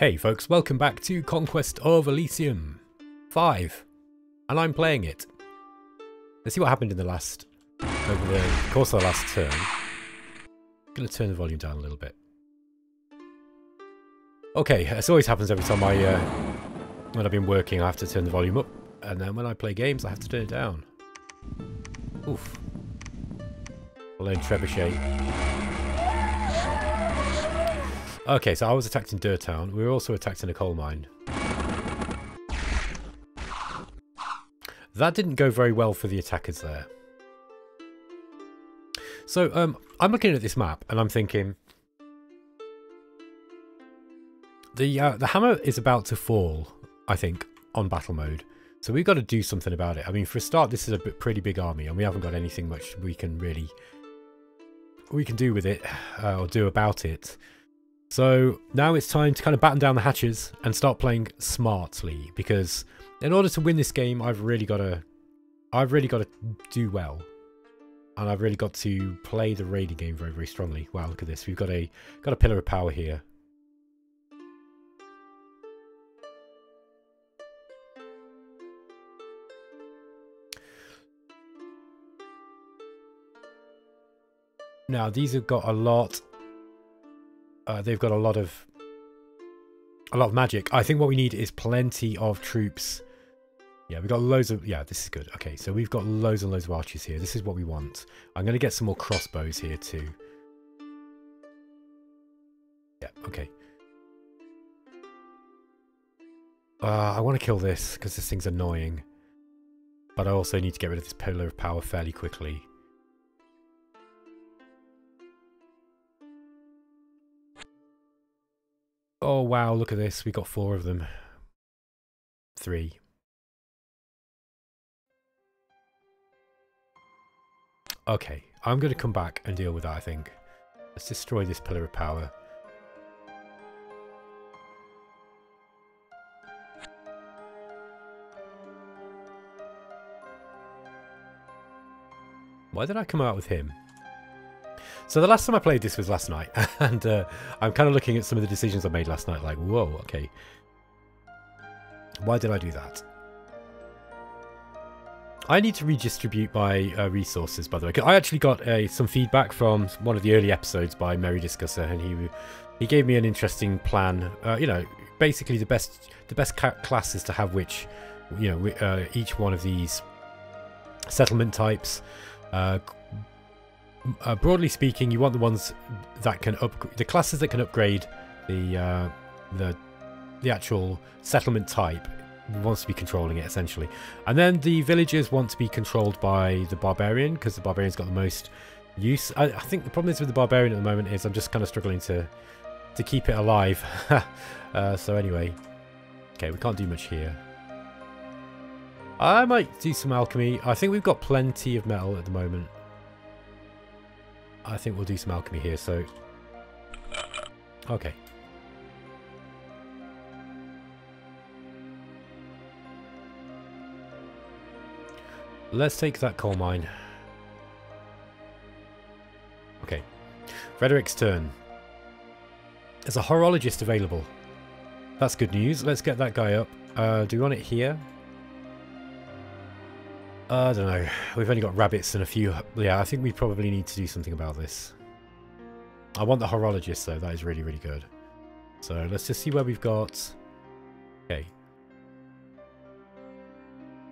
Hey folks, welcome back to Conquest of Elysium 5, and I'm playing it. Let's see what happened in the last, over the course of the last turn. I'm going to turn the volume down a little bit. Okay, as always happens every time I, uh, when I've been working I have to turn the volume up, and then when I play games I have to turn it down. Oof. Learn Trebuchet. Okay, so I was attacked in Dirtown. We were also attacked in a coal mine. That didn't go very well for the attackers there. So, um, I'm looking at this map and I'm thinking... The, uh, the hammer is about to fall, I think, on battle mode. So we've got to do something about it. I mean, for a start, this is a pretty big army and we haven't got anything much we can really... We can do with it, uh, or do about it. So now it's time to kind of batten down the hatches and start playing smartly because in order to win this game, I've really got to, I've really got to do well. And I've really got to play the raiding game very, very strongly. Wow, look at this. We've got a, got a pillar of power here. Now, these have got a lot uh, they've got a lot of a lot of magic. I think what we need is plenty of troops. Yeah, we've got loads of... Yeah, this is good. Okay, so we've got loads and loads of archers here. This is what we want. I'm going to get some more crossbows here too. Yeah, okay. Uh, I want to kill this because this thing's annoying. But I also need to get rid of this pillar of power fairly quickly. Oh, wow, look at this. We got four of them. Three. Okay, I'm going to come back and deal with that, I think. Let's destroy this pillar of power. Why did I come out with him? So the last time I played this was last night, and uh, I'm kind of looking at some of the decisions I made last night, like, whoa, okay. Why did I do that? I need to redistribute my uh, resources, by the way. I actually got uh, some feedback from one of the early episodes by Merry Discusser, and he he gave me an interesting plan. Uh, you know, basically the best the best classes to have, which you know, uh, each one of these settlement types, uh, broadly speaking, you want the ones that can up the classes that can upgrade the uh, the the actual settlement type wants to be controlling it essentially, and then the villagers want to be controlled by the barbarian because the barbarian's got the most use. I, I, think the problem is with the barbarian at the moment is I'm just kind of struggling to to keep it alive. uh, so anyway, okay, we can't do much here. I might do some alchemy. I think we've got plenty of metal at the moment. I think we'll do some alchemy here, so... Okay. Let's take that coal mine. Okay. Frederick's turn. There's a horologist available. That's good news. Let's get that guy up. Uh, do we want it here? I don't know. We've only got rabbits and a few... Yeah, I think we probably need to do something about this. I want the horologist, though. That is really, really good. So let's just see where we've got... Okay.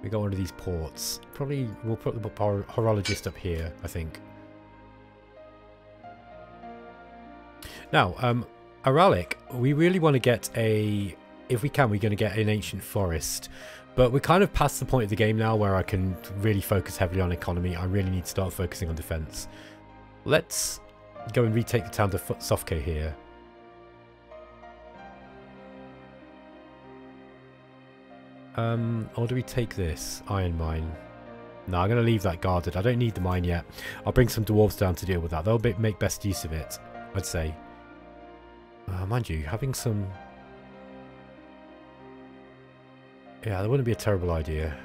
We got one of these ports. Probably we'll put the horologist up here, I think. Now, um, Aralic, we really want to get a... If we can, we're going to get an ancient forest. But we're kind of past the point of the game now where I can really focus heavily on economy. I really need to start focusing on defense. Let's go and retake the town of Sofke here. Um, or do we take this? Iron mine. No, I'm going to leave that guarded. I don't need the mine yet. I'll bring some dwarves down to deal with that. They'll make best use of it, I'd say. Uh, mind you, having some Yeah, that wouldn't be a terrible idea.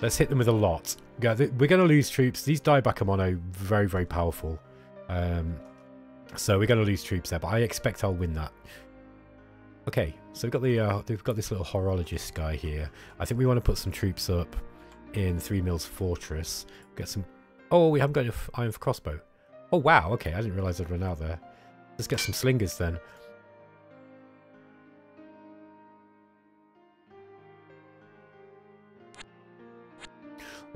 Let's hit them with a lot. We're going to lose troops. These are mono very, very powerful. Um, So we're going to lose troops there, but I expect I'll win that. Okay, so we've got the uh, we've got this little horologist guy here. I think we want to put some troops up in Three Mills Fortress. Get some. Oh, we haven't got enough iron for crossbow. Oh wow, okay, I didn't realise I'd run out there. Let's get some slingers then.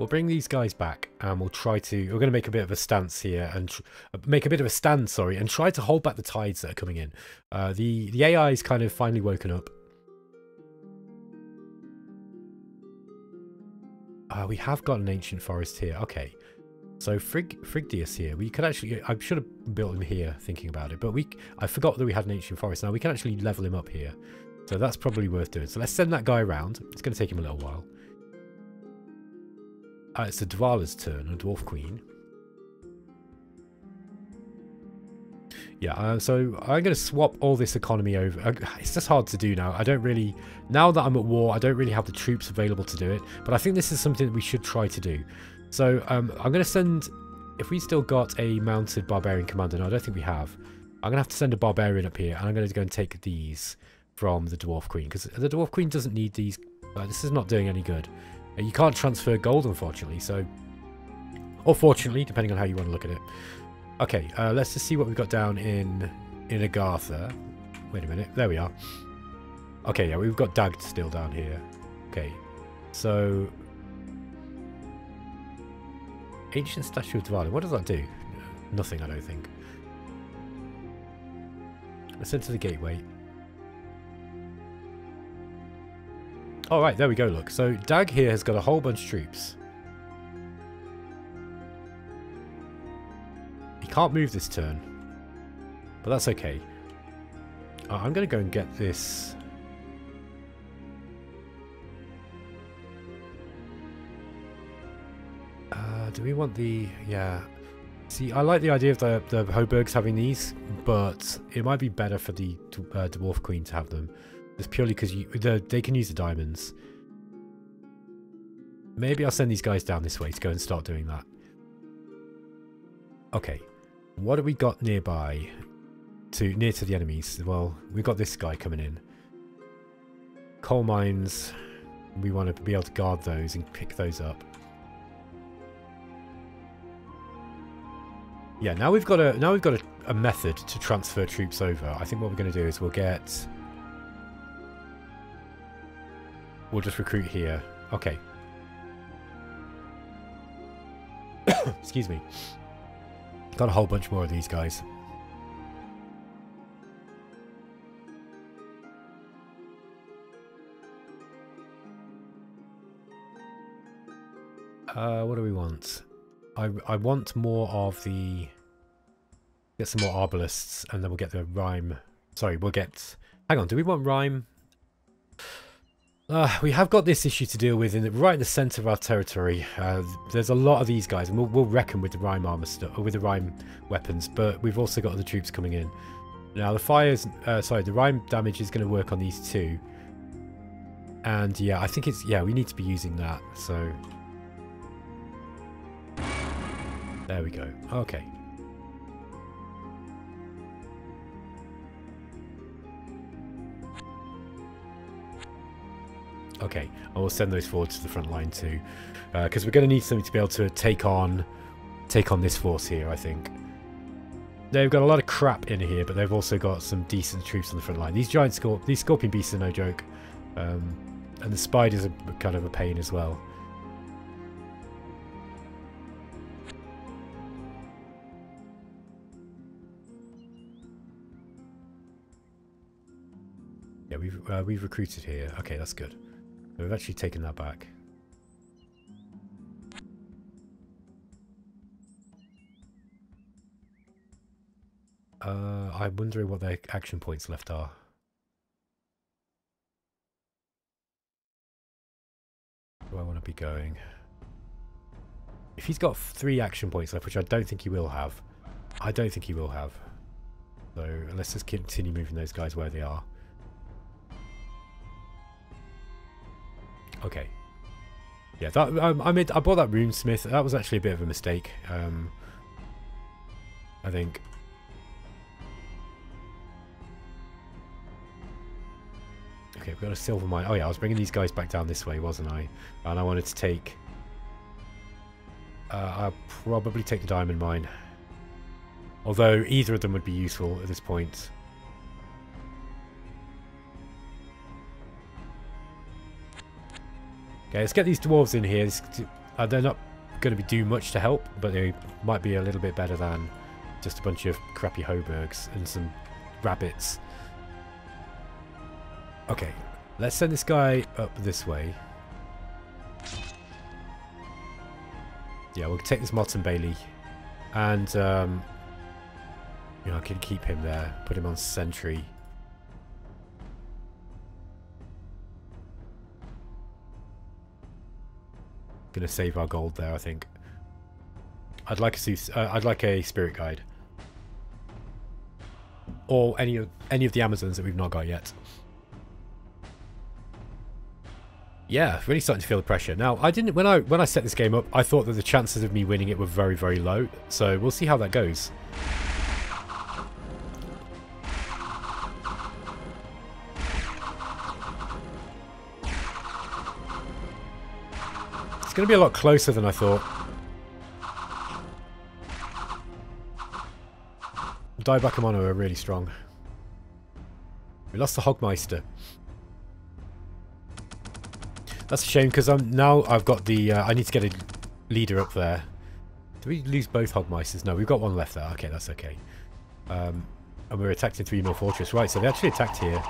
We'll bring these guys back and we'll try to... We're going to make a bit of a stance here and uh, make a bit of a stand, sorry, and try to hold back the tides that are coming in. Uh, the, the AI is kind of finally woken up. Uh, we have got an ancient forest here. Okay. So Frig Frigdius here, we could actually, I should have built him here thinking about it, but we, I forgot that we had an ancient forest. Now we can actually level him up here. So that's probably worth doing. So let's send that guy around. It's going to take him a little while. Uh, it's the Dvala's turn, a Dwarf Queen. Yeah, uh, so I'm going to swap all this economy over. Uh, it's just hard to do now. I don't really... Now that I'm at war, I don't really have the troops available to do it. But I think this is something that we should try to do. So um, I'm going to send... If we still got a mounted barbarian commander, no, I don't think we have. I'm going to have to send a barbarian up here. And I'm going to go and take these from the Dwarf Queen. Because the Dwarf Queen doesn't need these... Uh, this is not doing any good. You can't transfer gold, unfortunately, so... Or fortunately, depending on how you want to look at it. Okay, uh, let's just see what we've got down in in Agartha. Wait a minute, there we are. Okay, yeah, we've got Dagd still down here. Okay, so... Ancient Statue of Dwalin, what does that do? Nothing, I don't think. Let's enter the gateway. Alright, there we go, look. So Dag here has got a whole bunch of troops. He can't move this turn. But that's okay. Uh, I'm going to go and get this... Uh, do we want the... Yeah. See, I like the idea of the, the Hoburgs having these, but it might be better for the uh, Dwarf Queen to have them. Just purely because the, they can use the diamonds. Maybe I'll send these guys down this way to go and start doing that. Okay. What have we got nearby? To Near to the enemies? Well, we've got this guy coming in. Coal mines. We want to be able to guard those and pick those up. Yeah, now we've got a now we've got a, a method to transfer troops over. I think what we're going to do is we'll get We'll just recruit here. Okay. Excuse me. Got a whole bunch more of these guys. Uh, what do we want? I, I want more of the... Get some more arbalests, and then we'll get the rime. Sorry, we'll get... Hang on, do we want rime? Uh, we have got this issue to deal with in the, right in the centre of our territory. Uh, there's a lot of these guys, and we'll, we'll reckon with the rime armor stuff, or with the rime weapons. But we've also got the troops coming in. Now the fires, uh, sorry, the rime damage is going to work on these two. And yeah, I think it's yeah, we need to be using that. So there we go. Okay. Okay, I will send those forward to the front line too, because uh, we're going to need something to be able to take on, take on this force here. I think they've got a lot of crap in here, but they've also got some decent troops on the front line. These giant scorp these scorpion beasts are no joke, um, and the spiders are kind of a pain as well. Yeah, we've uh, we've recruited here. Okay, that's good. We've actually taken that back. Uh, I'm wondering what their action points left are. Where do I want to be going? If he's got three action points left, which I don't think he will have, I don't think he will have. So let's just continue moving those guys where they are. okay. Yeah, that, um, I made I bought that runesmith. That was actually a bit of a mistake. Um, I think. Okay, we've got a silver mine. Oh yeah, I was bringing these guys back down this way, wasn't I? And I wanted to take... Uh, I'll probably take the diamond mine. Although either of them would be useful at this point. Okay, let's get these dwarves in here. Uh, they're not going to be do much to help, but they might be a little bit better than just a bunch of crappy hoburgs and some rabbits. Okay, let's send this guy up this way. Yeah, we'll take this and Bailey. And, um, you know, I can keep him there. Put him on sentry. Gonna save our gold there, I think. I'd like a, uh, I'd like a spirit guide, or any of any of the Amazons that we've not got yet. Yeah, really starting to feel the pressure. Now, I didn't when I when I set this game up, I thought that the chances of me winning it were very very low. So we'll see how that goes. It's going to be a lot closer than I thought. Dai Bakemono are really strong. We lost the Hogmeister. That's a shame because I'm now I've got the uh, I need to get a leader up there. Do we lose both Hogmeisters? No, we've got one left there. Okay, that's okay. Um, and we're attacked in Three Mill Fortress. Right, so they actually attacked here.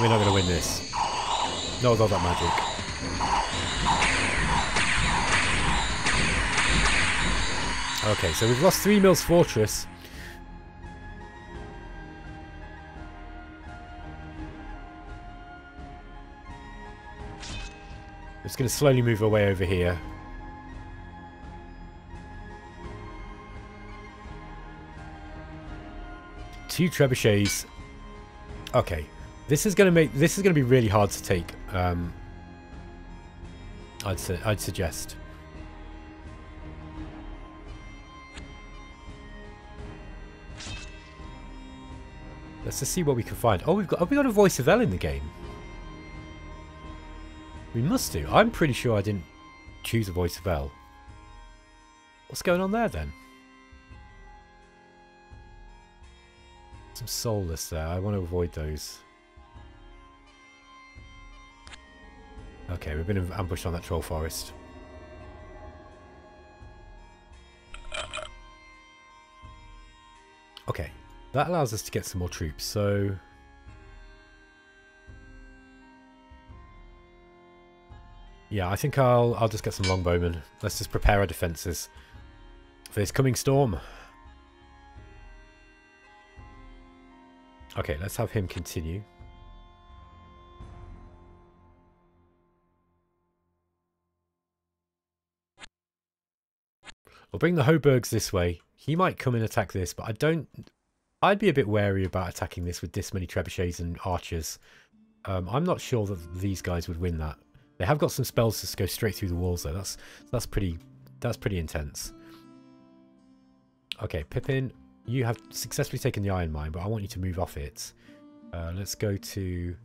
We're not going to win this. No, all that magic. Okay, so we've lost Three Mills Fortress. It's going to slowly move away over here. Two trebuchets. Okay, this is going to make this is going to be really hard to take. Um, I'd say I'd suggest. Let's just see what we can find. Oh, we've got have we got a voice of El in the game? We must do. I'm pretty sure I didn't choose a voice of El. What's going on there then? Some soulless there. I want to avoid those. Okay, we've been ambushed on that troll forest. Okay, that allows us to get some more troops, so... Yeah, I think I'll I'll just get some longbowmen. Let's just prepare our defences for this coming storm. Okay, let's have him continue. We'll bring the Hoburgs this way. He might come and attack this, but I don't I'd be a bit wary about attacking this with this many trebuchets and archers. Um, I'm not sure that these guys would win that. They have got some spells to go straight through the walls though. That's that's pretty that's pretty intense. Okay, Pippin, you have successfully taken the iron mine, but I want you to move off it. Uh, let's go to.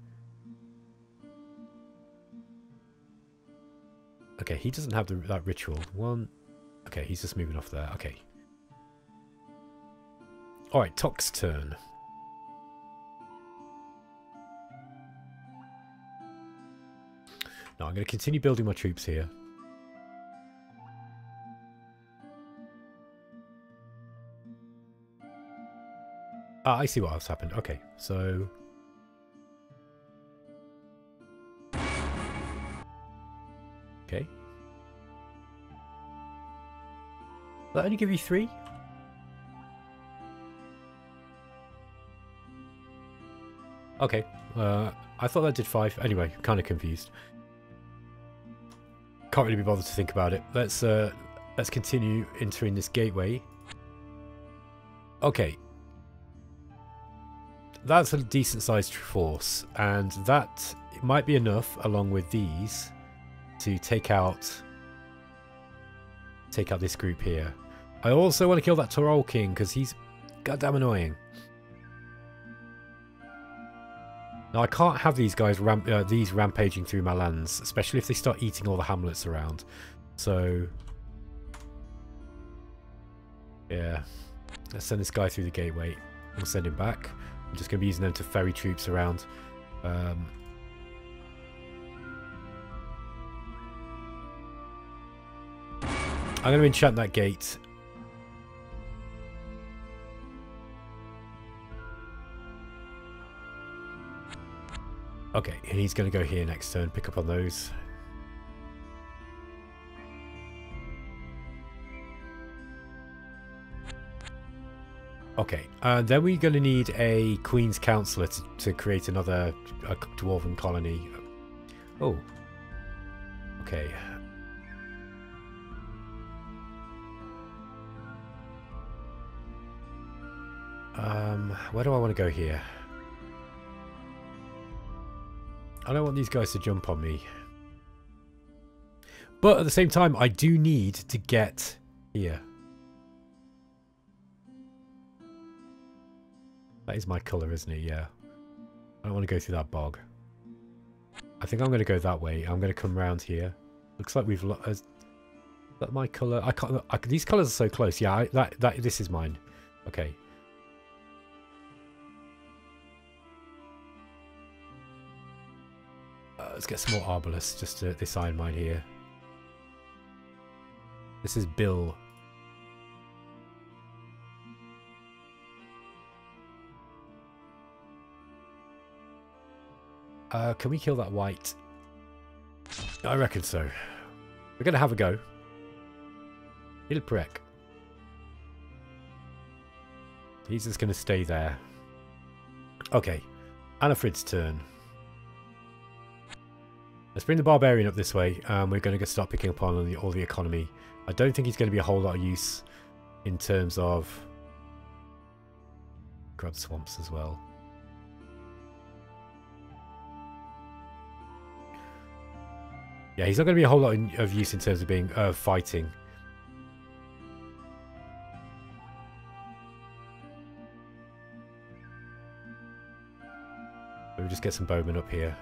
Okay, he doesn't have the, that ritual. One. Okay, he's just moving off there. Okay, Alright, Tok's turn. Now I'm going to continue building my troops here. Ah, I see what else happened. Okay, so... Okay. That only give you three? Okay. Uh, I thought that did five. Anyway, kind of confused. Can't really be bothered to think about it. Let's uh, let's continue entering this gateway. Okay. That's a decent sized force, and that might be enough, along with these, to take out take out this group here. I also want to kill that Troll King because he's goddamn annoying. Now I can't have these guys ramp uh, these rampaging through my lands, especially if they start eating all the hamlets around. So yeah, let's send this guy through the gateway. We'll send him back. I'm just going to be using them to ferry troops around. Um, I'm going to enchant that gate. Okay, he's going to go here next turn, pick up on those. Okay, uh, then we're going to need a Queen's Counselor to, to create another Dwarven colony. Oh. Okay. Um, where do I want to go here? I don't want these guys to jump on me. But at the same time, I do need to get here. That is my colour, isn't it? Yeah. I don't want to go through that bog. I think I'm going to go that way. I'm going to come around here. Looks like we've... Is that my colour? I can't... I, these colours are so close. Yeah, I, that, that, this is mine. Okay. Let's get some more Arbalest, just to this iron mine here. This is Bill. Uh, can we kill that white? I reckon so. We're going to have a go. Prick. He's just going to stay there. Okay. Annafrid's turn. Let's bring the Barbarian up this way. Um, we're going to start picking up on the, all the economy. I don't think he's going to be a whole lot of use in terms of grub swamps as well. Yeah, he's not going to be a whole lot of use in terms of being uh, fighting. We'll just get some bowmen up here.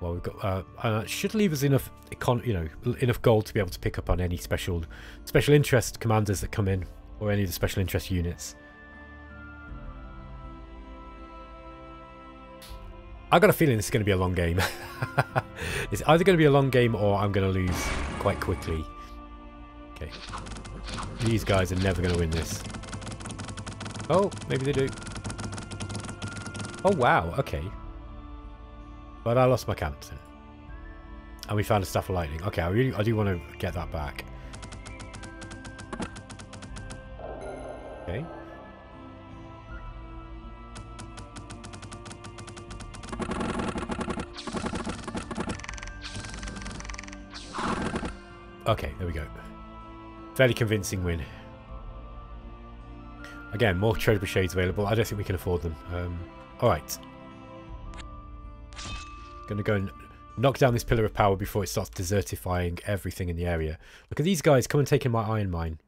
Well, we've got uh, uh, should leave us enough, econ you know, enough gold to be able to pick up on any special, special interest commanders that come in, or any of the special interest units. I got a feeling this is going to be a long game. it's either going to be a long game or I'm going to lose quite quickly. Okay. These guys are never going to win this. Oh, maybe they do. Oh, wow. Okay. But I lost my captain. And we found a staff of lightning. Okay, I really I do want to get that back. Okay. Okay, there we go. Fairly convincing win. Again, more trebuchets available. I don't think we can afford them. Um, Alright. Gonna go and knock down this pillar of power before it starts desertifying everything in the area. Look at these guys. Come and take in my iron mine.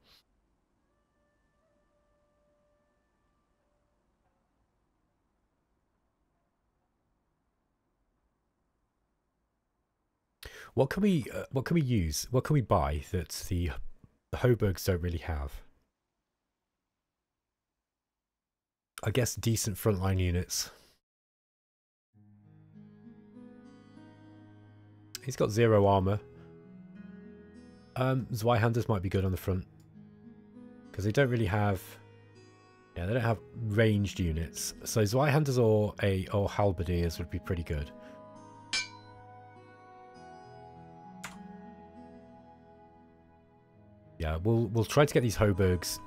What can we uh, what can we use? What can we buy that the the Hoburgs don't really have? I guess decent frontline units. He's got zero armor. Um, Zweihanders might be good on the front. Because they don't really have... Yeah, they don't have ranged units. So Zweihanders or, a, or Halberdiers would be pretty good. Yeah, we'll we'll try to get these Hoburgs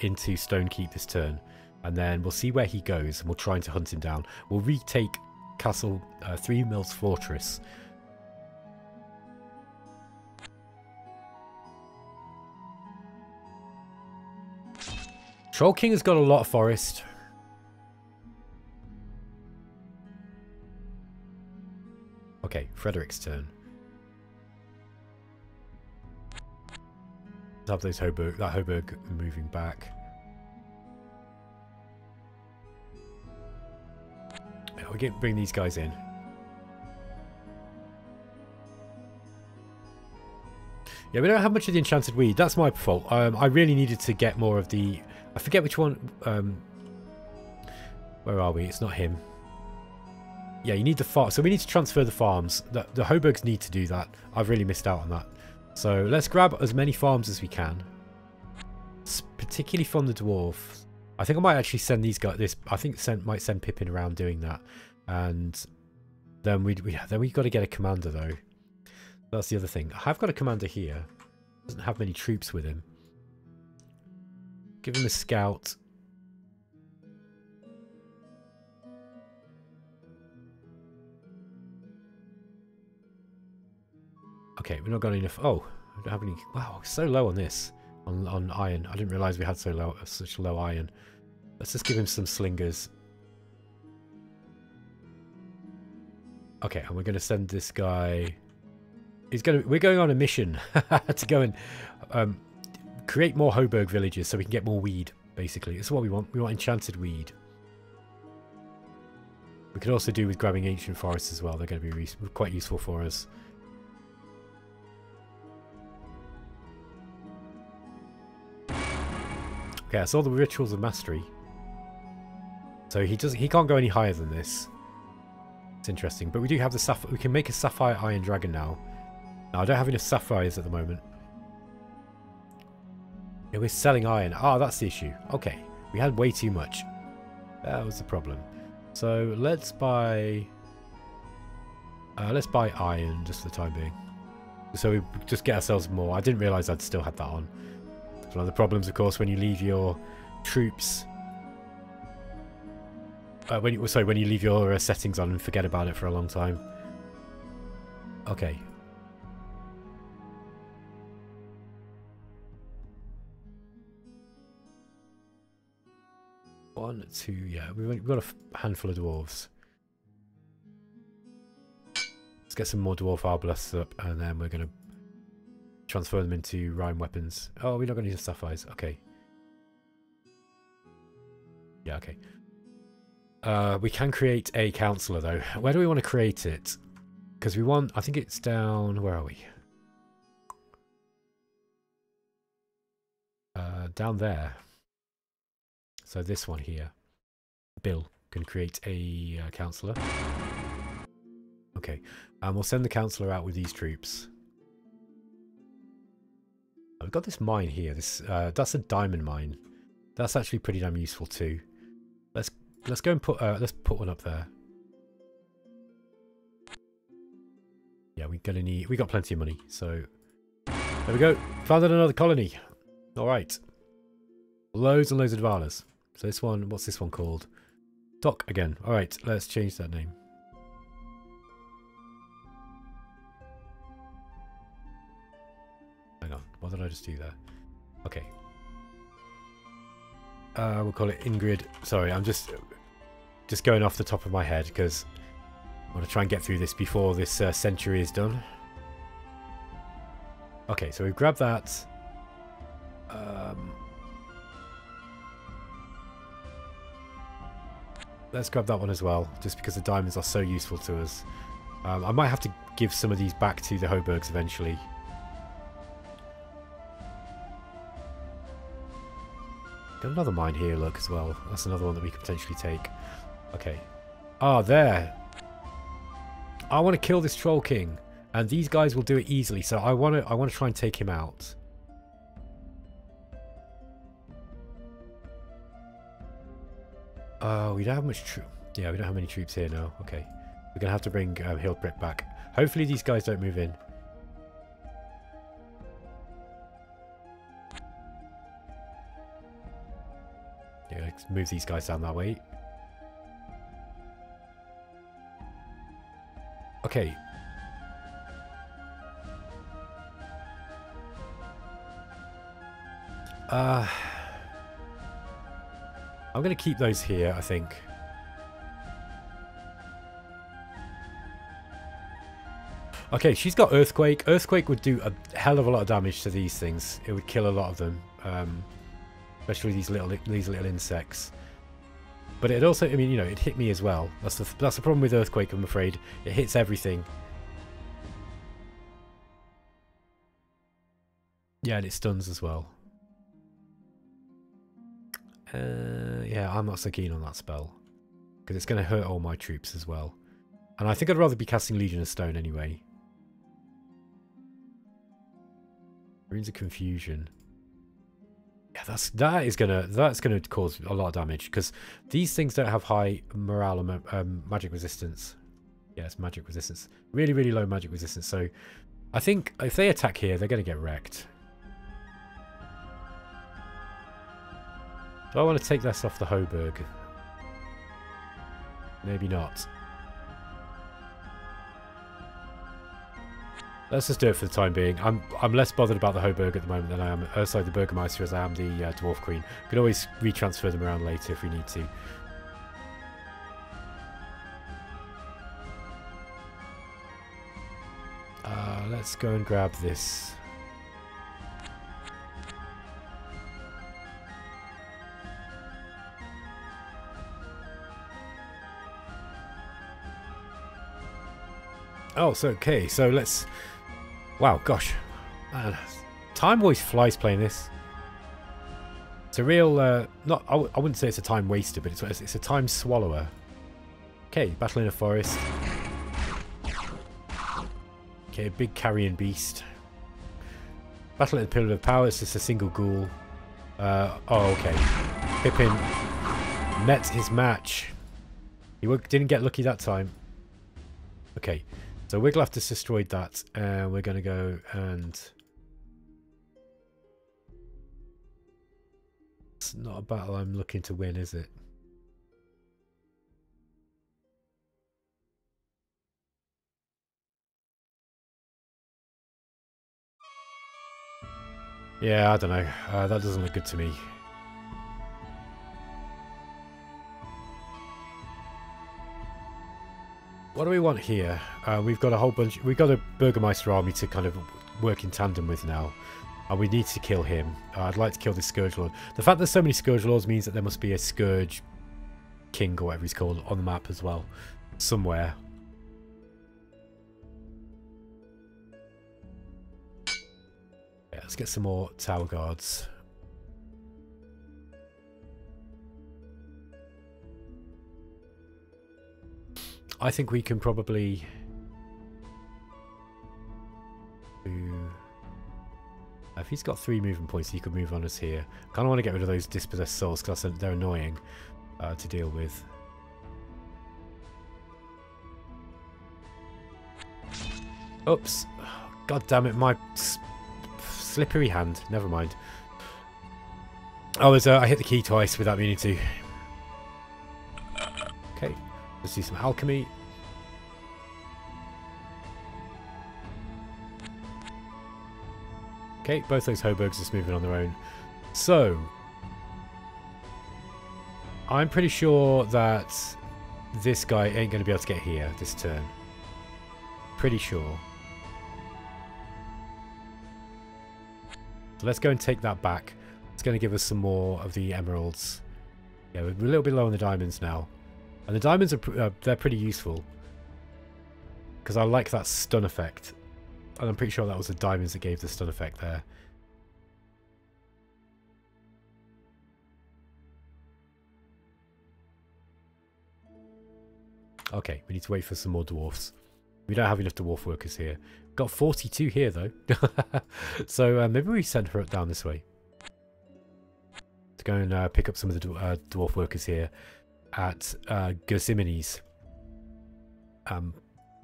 into Stonekeep this turn. And then we'll see where he goes and we'll try to hunt him down. We'll retake Castle uh, Three Mills Fortress Troll King has got a lot of forest. Okay, Frederick's turn. Let's have those Hoburg, that Hoburg moving back. we get bring these guys in. Yeah, we don't have much of the enchanted weed. That's my fault. Um, I really needed to get more of the... I forget which one... Um, where are we? It's not him. Yeah, you need the farm. So we need to transfer the farms. The, the Hoburgs need to do that. I've really missed out on that. So let's grab as many farms as we can. Particularly from the dwarf. I think I might actually send these guys this. I think might send Pippin around doing that, and then we we then we got to get a commander though. That's the other thing. I have got a commander here. Doesn't have many troops with him. Give him a scout. Okay, we're not got enough. Oh, we don't have any. Wow, so low on this. On, on iron. I didn't realise we had so low, such low iron. Let's just give him some slingers. Okay, and we're going to send this guy He's going to, we're going on a mission to go and um, create more Hoburg villages so we can get more weed, basically. Is what we want. We want enchanted weed. We could also do with grabbing ancient forests as well. They're going to be quite useful for us. Okay, I saw the rituals of mastery. So he doesn't he can't go any higher than this. It's interesting, but we do have the sapphire. We can make a sapphire iron dragon now. No, I don't have enough sapphires at the moment. Yeah, we're selling iron. Ah, oh, that's the issue. Okay. We had way too much. That was the problem. So let's buy... Uh, let's buy iron just for the time being. So we just get ourselves more. I didn't realise I'd still had that on. One of the problems, of course, when you leave your troops... Uh, when you, sorry, when you leave your uh, settings on and forget about it for a long time. Okay, One, two, yeah. We've got a handful of dwarves. Let's get some more dwarf arbalests up, and then we're going to transfer them into rime weapons. Oh, we're not going to use sapphires. Okay. Yeah, okay. Uh, we can create a counselor, though. Where do we want to create it? Because we want... I think it's down... Where are we? Uh, down there. So this one here, Bill, can create a uh, councillor. Okay, and we'll send the councillor out with these troops. I've got this mine here. This uh, that's a diamond mine. That's actually pretty damn useful too. Let's let's go and put uh, let's put one up there. Yeah, we're gonna need. We got plenty of money, so there we go. Founded another colony. All right, loads and loads of Dvalas. So this one, what's this one called? Doc again. Alright, let's change that name. Hang on, what did I just do there? Okay. Uh, we'll call it Ingrid. Sorry, I'm just just going off the top of my head because I want to try and get through this before this uh, century is done. Okay, so we've grabbed that. Um, Let's grab that one as well, just because the diamonds are so useful to us. Um, I might have to give some of these back to the Hoburgs eventually. Got another mine here, look, as well. That's another one that we could potentially take. Okay. Ah, there. I want to kill this Troll King. And these guys will do it easily, so I want to I want to try and take him out. Oh, we don't have much troop. Yeah, we don't have many troops here now. Okay. We're going to have to bring um, Hildebrecht back. Hopefully these guys don't move in. Yeah, let's move these guys down that way. Okay. Uh... I'm going to keep those here, I think. Okay, she's got Earthquake. Earthquake would do a hell of a lot of damage to these things. It would kill a lot of them. Um, especially these little these little insects. But it also, I mean, you know, it hit me as well. That's the, that's the problem with Earthquake, I'm afraid. It hits everything. Yeah, and it stuns as well. Uh, yeah, I'm not so keen on that spell. Because it's going to hurt all my troops as well. And I think I'd rather be casting Legion of Stone anyway. Runes of Confusion. Yeah, that's that is gonna that's gonna cause a lot of damage because these things don't have high morale or um, magic resistance. Yeah, it's magic resistance. Really, really low magic resistance. So I think if they attack here, they're gonna get wrecked. Do I want to take this off the Hoburg? Maybe not. Let's just do it for the time being. I'm I'm less bothered about the Hoburg at the moment than I am. Uh, sorry, the Burgermeister as I am the uh, Dwarf Queen. We can always retransfer them around later if we need to. Uh, let's go and grab this. Oh, so okay. So let's Wow, gosh. Man, time always flies playing this. It's a real, uh, not, I w I wouldn't say it's a time waster, but it's, it's a time swallower. Okay, battle in a forest. Okay, big carrion beast. Battle at the Pillar of Power, it's just a single ghoul. Uh, oh, okay. Pippin met his match. He didn't get lucky that time. Okay, so Wiglaf just destroyed that, and we're going to go and... It's not a battle I'm looking to win, is it? Yeah, I don't know. Uh, that doesn't look good to me. What do we want here? Uh, we've got a whole bunch... We've got a Burgermeister army to kind of work in tandem with now. And we need to kill him. Uh, I'd like to kill this Scourge Lord. The fact that there's so many Scourge Lords means that there must be a Scourge King or whatever he's called on the map as well. Somewhere. Yeah, let's get some more Tower Guards. I think we can probably do... If he's got three movement points, he could move on us here. kind of want to get rid of those dispossessed souls because they're annoying uh, to deal with. Oops. God damn it, my slippery hand. Never mind. Oh, uh, I hit the key twice without meaning to. Let's do some alchemy. Okay, both those Hoburgs just moving on their own. So, I'm pretty sure that this guy ain't going to be able to get here this turn. Pretty sure. So let's go and take that back. It's going to give us some more of the emeralds. Yeah, we're a little bit low on the diamonds now. And the diamonds are uh, they're pretty useful. Because I like that stun effect. And I'm pretty sure that was the diamonds that gave the stun effect there. Okay, we need to wait for some more dwarfs. We don't have enough dwarf workers here. Got 42 here, though. so uh, maybe we send her up down this way. To go and uh, pick up some of the uh, dwarf workers here at uh, Gersimine's um,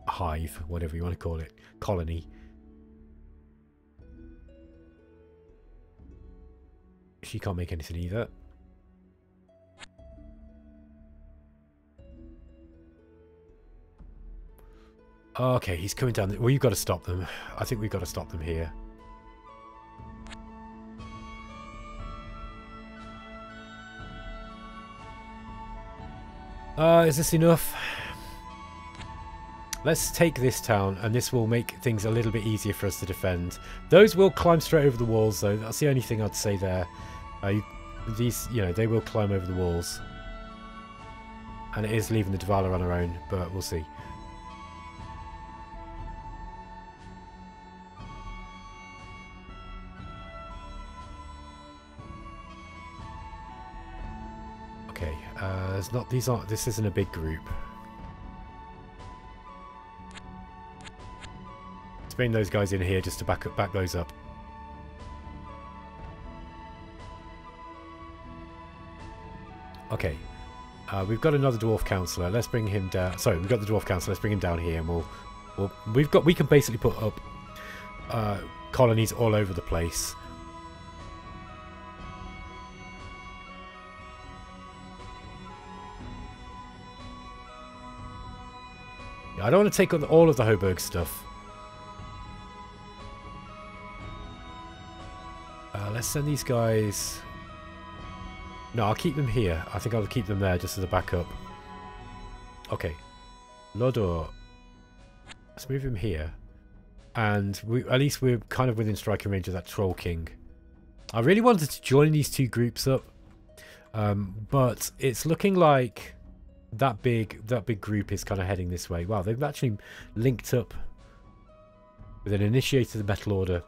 hive, whatever you want to call it, colony. She can't make anything either. Okay, he's coming down. Well, you've got to stop them. I think we've got to stop them here. Uh, is this enough? Let's take this town, and this will make things a little bit easier for us to defend. Those will climb straight over the walls, though. That's the only thing I'd say there. Uh, you, these, you know, they will climb over the walls. And it is leaving the Dvala on her own, but we'll see. Not these aren't this isn't a big group. Let's bring those guys in here just to back up back those up. Okay. Uh, we've got another dwarf councillor. Let's bring him down. Sorry, we've got the dwarf councillor. Let's bring him down here, and we'll, we'll we've got we can basically put up uh, colonies all over the place. I don't want to take on all of the Hoburg stuff. Uh, let's send these guys... No, I'll keep them here. I think I'll keep them there just as a backup. Okay. Lodor. Let's move him here. And we, at least we're kind of within striking range of that Troll King. I really wanted to join these two groups up. Um, but it's looking like that big that big group is kind of heading this way. Wow, they've actually linked up with an initiator of the Metal Order.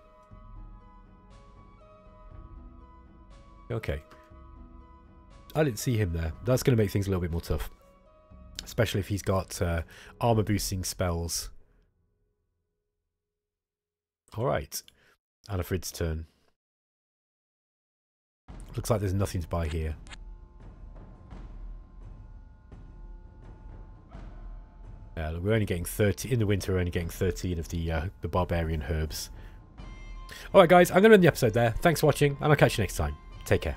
Okay. I didn't see him there. That's going to make things a little bit more tough. Especially if he's got uh, armor boosting spells. Alright. Alfred's turn. Looks like there's nothing to buy here. Uh, we're only getting 30 in the winter. We're only getting 13 of the uh, the barbarian herbs. All right, guys, I'm going to end the episode there. Thanks for watching, and I'll catch you next time. Take care.